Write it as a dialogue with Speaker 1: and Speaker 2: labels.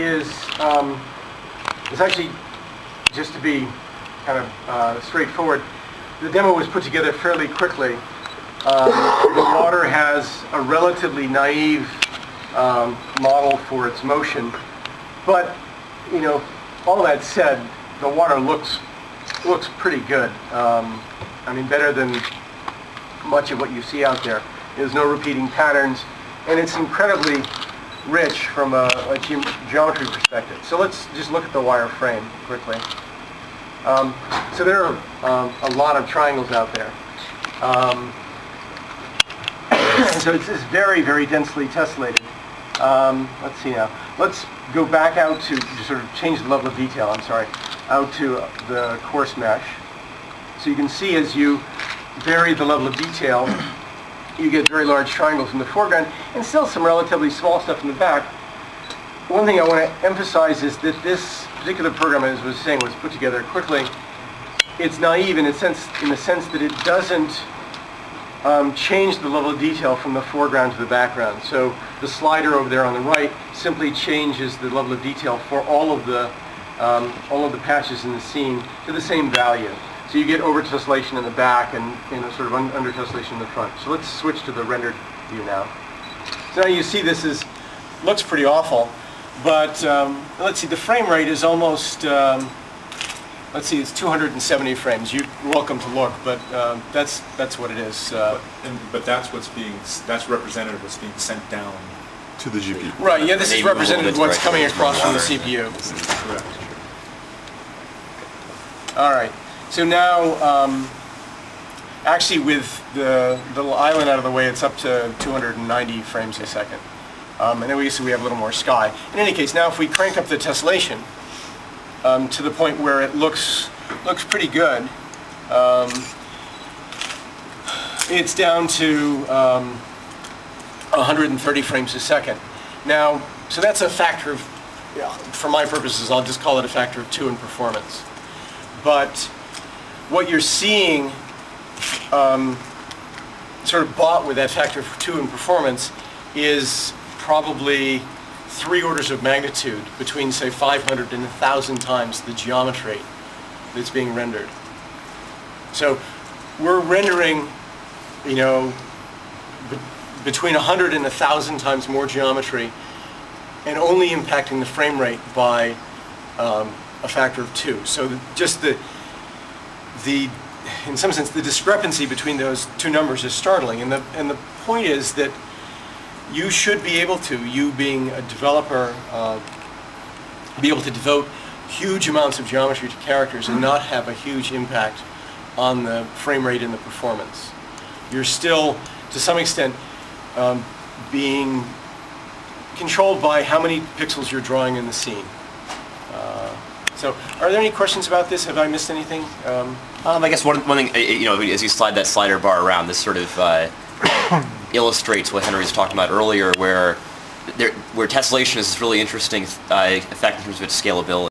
Speaker 1: is, um, actually, just to be kind of uh, straightforward, the demo was put together fairly quickly. Um, the water has a relatively naive um, model for its motion, but, you know, all that said, the water looks looks pretty good. Um, I mean, better than much of what you see out there. There's no repeating patterns, and it's incredibly rich from a, a ge geometry perspective. So let's just look at the wireframe quickly. Um, so there are um, a lot of triangles out there. Um, so it's, it's, very, very densely tessellated. Um, let's see now. Let's go back out to, to sort of change the level of detail, I'm sorry, out to the coarse mesh. So you can see as you vary the level of detail, you get very large triangles in the foreground and still some relatively small stuff in the back. One thing I want to emphasize is that this particular program, as I was saying, was put together quickly. It's naive in, a sense, in the sense that it doesn't um, change the level of detail from the foreground to the background. So the slider over there on the right simply changes the level of detail for all of the um, all of the patches in the scene to the same value. So you get over tessellation in the back and you know, sort of un under tessellation in the front. So let's switch to the rendered view now. So now you see this is looks pretty awful, but um, let's see, the frame rate is almost um, let's see, it's 270 frames. You're welcome to look, but uh, that's that's what it is.
Speaker 2: Uh, but, and, but that's what's being that's representative of what's being sent down
Speaker 3: to the GPU.
Speaker 1: Right. Yeah, this is representative of what's coming across from the CPU.
Speaker 2: Correct.
Speaker 1: All right. So now, um, actually, with the little island out of the way, it's up to 290 frames a second. Um, and then we see we have a little more sky. In any case, now if we crank up the tessellation, um, to the point where it looks looks pretty good. Um, it's down to um, 130 frames a second. Now, so that's a factor of, yeah, for my purposes, I'll just call it a factor of two in performance. But what you're seeing um, sort of bought with that factor of two in performance is probably three orders of magnitude between, say, 500 and 1,000 times the geometry that's being rendered. So we're rendering, you know, between 100 and 1,000 times more geometry and only impacting the frame rate by um, a factor of two. So just the, the, in some sense, the discrepancy between those two numbers is startling. And the, and the point is that you should be able to, you being a developer, uh, be able to devote huge amounts of geometry to characters and not have a huge impact on the frame rate and the performance. You're still, to some extent, um, being controlled by how many pixels you're drawing in the scene. Uh, so, are there any questions about this? Have I missed anything? Um,
Speaker 4: um, I guess one, one thing, you know, as you slide that slider bar around, this sort of uh, illustrates what Henry was talking about earlier, where there, where tessellation is this really interesting uh, effect in terms of its scalability.